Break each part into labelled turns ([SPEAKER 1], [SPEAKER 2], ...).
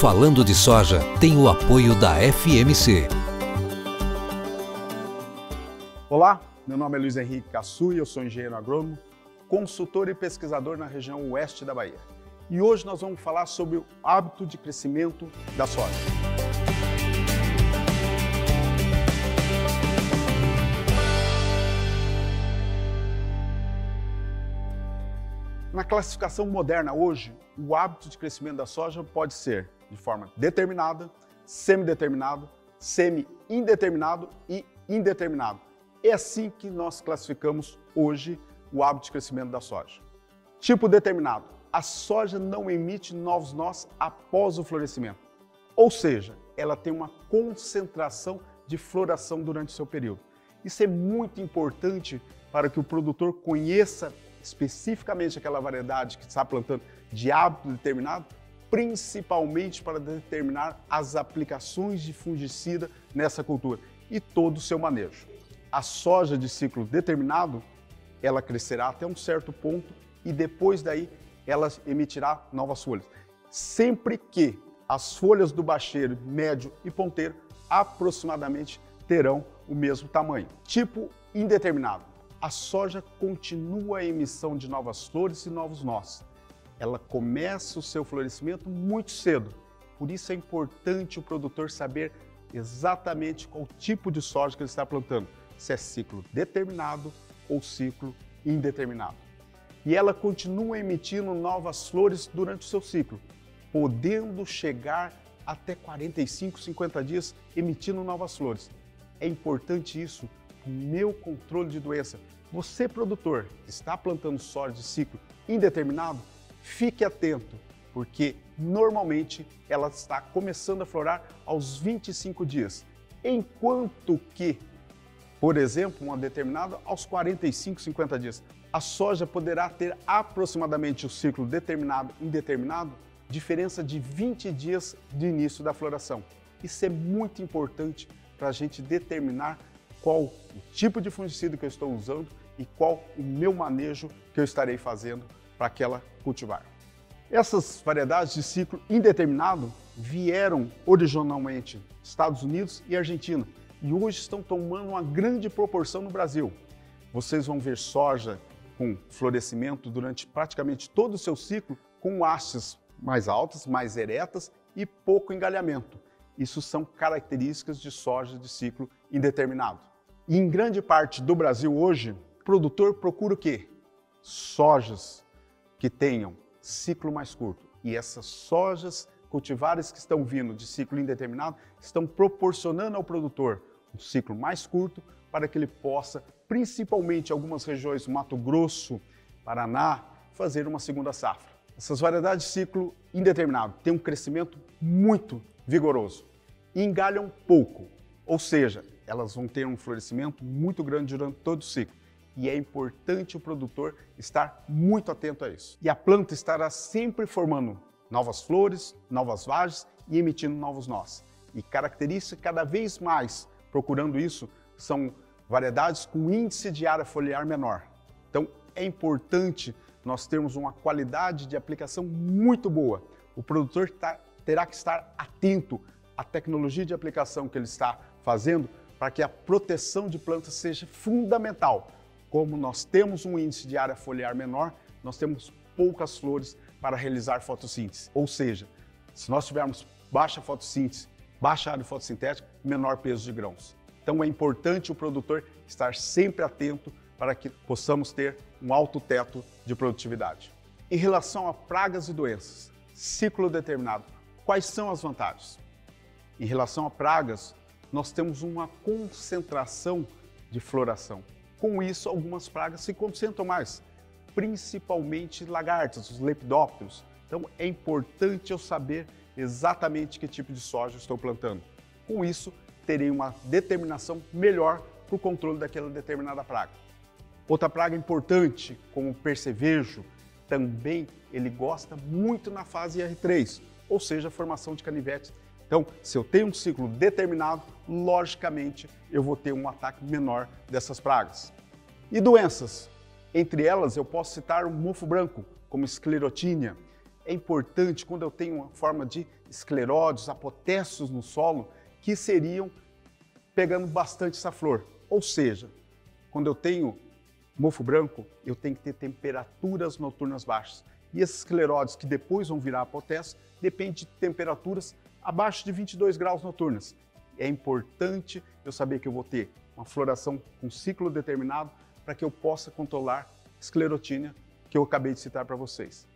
[SPEAKER 1] Falando de Soja tem o apoio da FMC.
[SPEAKER 2] Olá, meu nome é Luiz Henrique Cassu eu sou engenheiro agrônomo, consultor e pesquisador na região oeste da Bahia. E hoje nós vamos falar sobre o hábito de crescimento da soja. Na classificação moderna hoje, o hábito de crescimento da soja pode ser de forma determinada, semideterminado, semi-indeterminado e indeterminado. É assim que nós classificamos hoje o hábito de crescimento da soja. Tipo determinado: a soja não emite novos nós após o florescimento, ou seja, ela tem uma concentração de floração durante seu período. Isso é muito importante para que o produtor conheça especificamente aquela variedade que está plantando de hábito determinado, principalmente para determinar as aplicações de fungicida nessa cultura e todo o seu manejo. A soja de ciclo determinado, ela crescerá até um certo ponto e depois daí ela emitirá novas folhas. Sempre que as folhas do bacheiro, médio e ponteiro aproximadamente terão o mesmo tamanho. Tipo indeterminado a soja continua a emissão de novas flores e novos nós. Ela começa o seu florescimento muito cedo. Por isso é importante o produtor saber exatamente qual tipo de soja que ele está plantando, se é ciclo determinado ou ciclo indeterminado. E ela continua emitindo novas flores durante o seu ciclo, podendo chegar até 45, 50 dias emitindo novas flores. É importante isso meu controle de doença. Você, produtor, está plantando soja de ciclo indeterminado? Fique atento, porque normalmente ela está começando a florar aos 25 dias, enquanto que, por exemplo, uma determinada aos 45, 50 dias. A soja poderá ter aproximadamente o ciclo determinado indeterminado, diferença de 20 dias de início da floração. Isso é muito importante para a gente determinar qual o tipo de fungicida que eu estou usando e qual o meu manejo que eu estarei fazendo para aquela cultivar. Essas variedades de ciclo indeterminado vieram originalmente dos Estados Unidos e Argentina e hoje estão tomando uma grande proporção no Brasil. Vocês vão ver soja com florescimento durante praticamente todo o seu ciclo, com hastes mais altas, mais eretas e pouco engalhamento. Isso são características de soja de ciclo indeterminado. E em grande parte do Brasil hoje, o produtor procura o quê? Sojas que tenham ciclo mais curto. E essas sojas cultivares que estão vindo de ciclo indeterminado estão proporcionando ao produtor um ciclo mais curto para que ele possa, principalmente algumas regiões, Mato Grosso, Paraná, fazer uma segunda safra. Essas variedades de ciclo indeterminado têm um crescimento muito vigoroso e engalham pouco, ou seja, elas vão ter um florescimento muito grande durante todo o ciclo. E é importante o produtor estar muito atento a isso. E a planta estará sempre formando novas flores, novas vagens e emitindo novos nós. E característica cada vez mais procurando isso são variedades com índice de área foliar menor. Então é importante nós termos uma qualidade de aplicação muito boa. O produtor tá, terá que estar atento à tecnologia de aplicação que ele está fazendo para que a proteção de plantas seja fundamental. Como nós temos um índice de área foliar menor, nós temos poucas flores para realizar fotossíntese. Ou seja, se nós tivermos baixa fotossíntese, baixa área fotossintética, menor peso de grãos. Então é importante o produtor estar sempre atento para que possamos ter um alto teto de produtividade. Em relação a pragas e doenças, ciclo determinado, quais são as vantagens? Em relação a pragas, nós temos uma concentração de floração. Com isso, algumas pragas se concentram mais, principalmente lagartas, os lepidópteros. Então, é importante eu saber exatamente que tipo de soja estou plantando. Com isso, terei uma determinação melhor para o controle daquela determinada praga. Outra praga importante, como o percevejo, também ele gosta muito na fase R3, ou seja, a formação de canivetes então, se eu tenho um ciclo determinado, logicamente eu vou ter um ataque menor dessas pragas. E doenças? Entre elas, eu posso citar o mofo branco, como esclerotínia, é importante quando eu tenho uma forma de escleróides, apotécios no solo, que seriam pegando bastante essa flor. Ou seja, quando eu tenho mofo branco, eu tenho que ter temperaturas noturnas baixas. E esses escleróides que depois vão virar apotécios, depende de temperaturas abaixo de 22 graus noturnas. É importante eu saber que eu vou ter uma floração com ciclo determinado para que eu possa controlar esclerotínia que eu acabei de citar para vocês.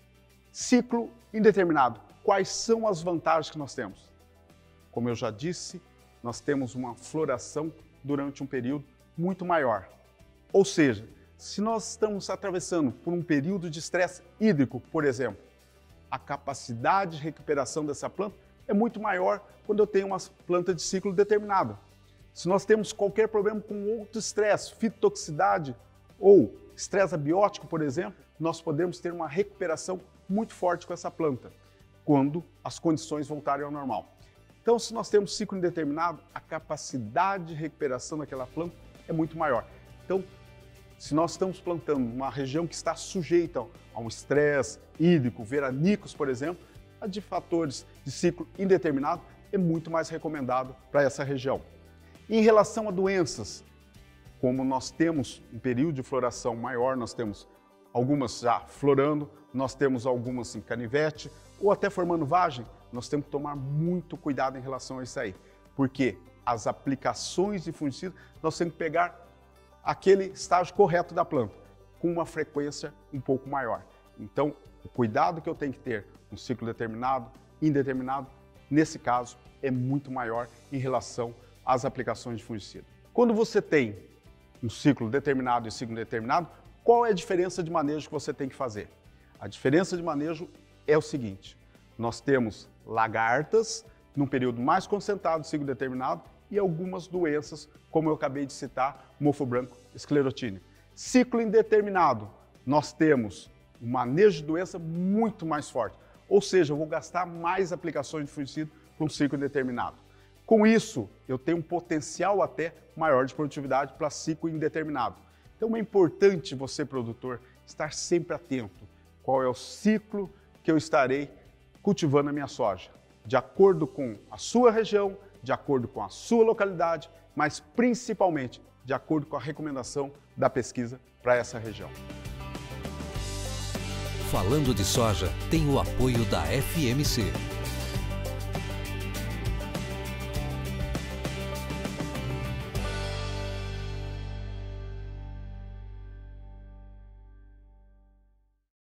[SPEAKER 2] Ciclo indeterminado. Quais são as vantagens que nós temos? Como eu já disse, nós temos uma floração durante um período muito maior. Ou seja, se nós estamos atravessando por um período de estresse hídrico, por exemplo, a capacidade de recuperação dessa planta é muito maior quando eu tenho uma planta de ciclo determinado. Se nós temos qualquer problema com outro estresse, fitotoxicidade ou estresse abiótico, por exemplo, nós podemos ter uma recuperação muito forte com essa planta, quando as condições voltarem ao normal. Então, se nós temos ciclo indeterminado, a capacidade de recuperação daquela planta é muito maior. Então, se nós estamos plantando uma região que está sujeita a um estresse hídrico, veranicos, por exemplo, a de fatores de ciclo indeterminado é muito mais recomendado para essa região. Em relação a doenças, como nós temos um período de floração maior, nós temos algumas já florando, nós temos algumas em canivete ou até formando vagem, nós temos que tomar muito cuidado em relação a isso aí, porque as aplicações de fungicida nós temos que pegar aquele estágio correto da planta, com uma frequência um pouco maior. Então, o cuidado que eu tenho que ter um ciclo determinado, indeterminado, nesse caso é muito maior em relação às aplicações de fungicida. Quando você tem um ciclo determinado e ciclo indeterminado, qual é a diferença de manejo que você tem que fazer? A diferença de manejo é o seguinte: nós temos lagartas num período mais concentrado, ciclo determinado, e algumas doenças, como eu acabei de citar, mofo branco, esclerotínia. Ciclo indeterminado, nós temos um manejo de doença muito mais forte, ou seja, eu vou gastar mais aplicações de fungicida para um ciclo indeterminado. Com isso, eu tenho um potencial até maior de produtividade para ciclo indeterminado. Então é importante você, produtor, estar sempre atento. Qual é o ciclo que eu estarei cultivando a minha soja? De acordo com a sua região, de acordo com a sua localidade, mas principalmente de acordo com a recomendação da pesquisa para essa região.
[SPEAKER 1] Falando de soja, tem o apoio da FMC